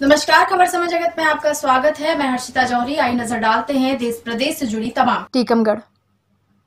नमस्कार, खबर समय जगत में आपका स्वागत है। मैं हर्षिता जौहरी। आई नज़र डालते हैं देश प्रदेश से जुड़ी तमाम। टीकमगढ़।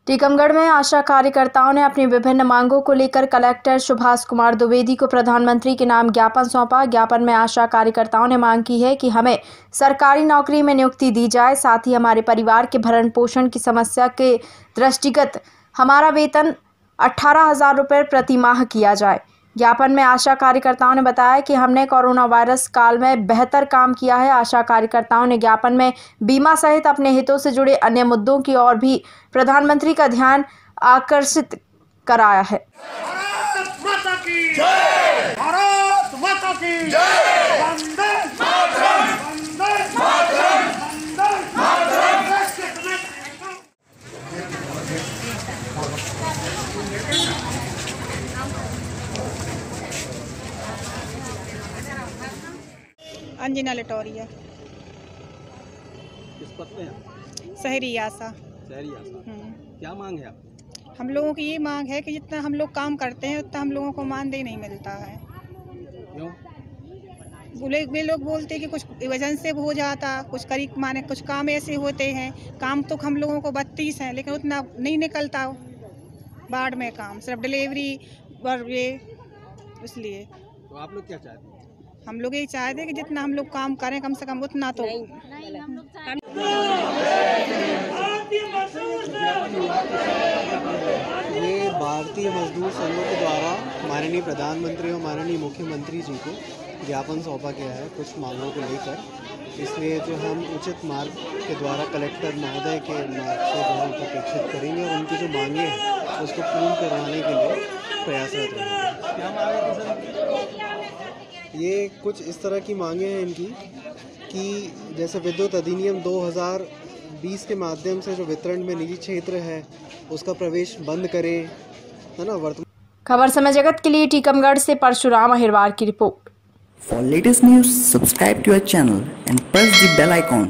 टीकमगढ़ में आशा कार्यकर्ताओं ने अपनी विभिन्न मांगों को लेकर कलेक्टर सुभाष कुमार द्विवेदी को प्रधानमंत्री के नाम ज्ञापन सौंपा। ज्ञापन में आशा कार्यकर्ताओं ने मांग की है कि हमें सरकारी नौकरी में नियुक्ति दी जाए, साथ ही हमारे परिवार के भरण पोषण की समस्या के दृष्टिगत हमारा वेतन अट्ठारह हज़ार रुपये प्रति माह किया जाए। ज्ञापन में आशा कार्यकर्ताओं ने बताया कि हमने कोरोना वायरस काल में बेहतर काम किया है। आशा कार्यकर्ताओं ने ज्ञापन में बीमा सहित अपने हितों से जुड़े अन्य मुद्दों की ओर भी प्रधानमंत्री का ध्यान आकर्षित कराया है। अंजना लटोरिया किस पद पे हैं? शहरी आशा। शहरी आशा। हम्म। क्या मांग है आपकी? हम लोगों की ये मांग है कि जितना हम लोग काम करते हैं उतना हम लोगों को मानदेय नहीं मिलता है। क्यों? बोले वे लोग बोलते हैं कि कुछ वज़न से हो जाता कुछ करीब माने कुछ काम ऐसे होते हैं। काम तो हम लोगों को बत्तीस हैं लेकिन उतना नहीं निकलता। बाढ़ में काम सिर्फ़ डिलीवरी और ये इसलिए। तो आप लोग क्या चाहते हैं? हम लोग यही चाहते हैं कि जितना हम लोग काम करें कम से कम उतना तो ये भारतीय मजदूर संघों के द्वारा माननीय प्रधानमंत्री और माननीय मुख्यमंत्री जी को ज्ञापन सौंपा गया है कुछ मांगों को लेकर। इसलिए जो हम उचित मार्ग के द्वारा कलेक्टर महोदय के मार्ग से जो है उनको अपेक्षित करेंगे और उनकी जो मांगे हैं उसको पूर्ण करवाने के लिए प्रयासरत रहेंगे। ये कुछ इस तरह की मांगे हैं इनकी कि जैसे विद्युत अधिनियम 2020 के माध्यम से जो वितरण में निजी क्षेत्र है उसका प्रवेश बंद करें है ना वर्तमान खबर समय जगत के लिए टीकमगढ़ से परशुराम अहिरवार की report for latest news subscribe to our channel and press the bell icon.